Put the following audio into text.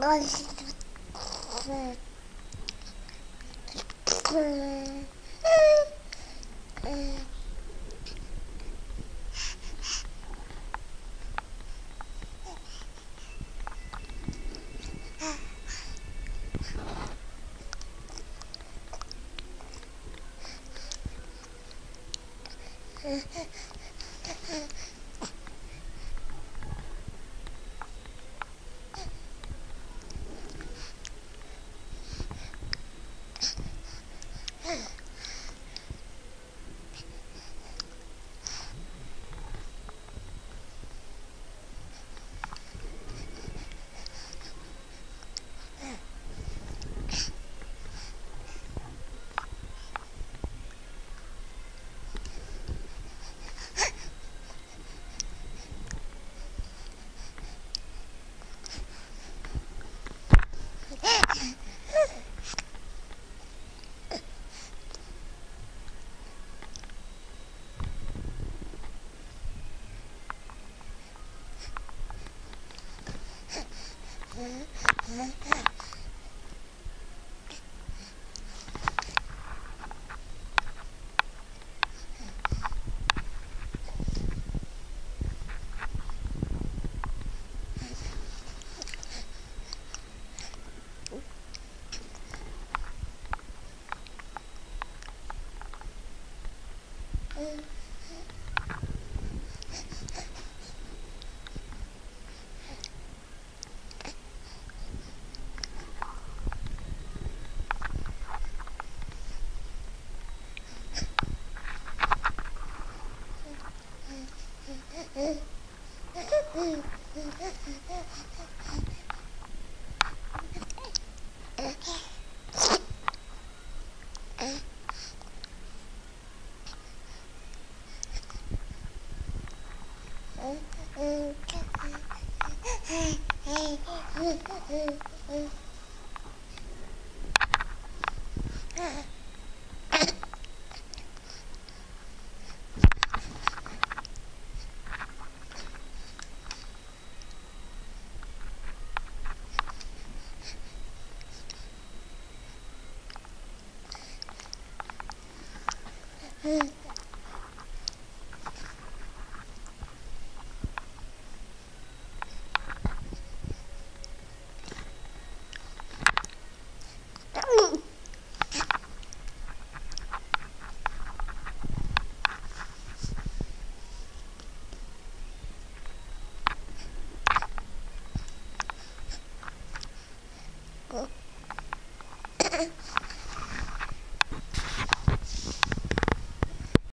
Mm-hmm. Mm-hmm. Mm-hmm. Go.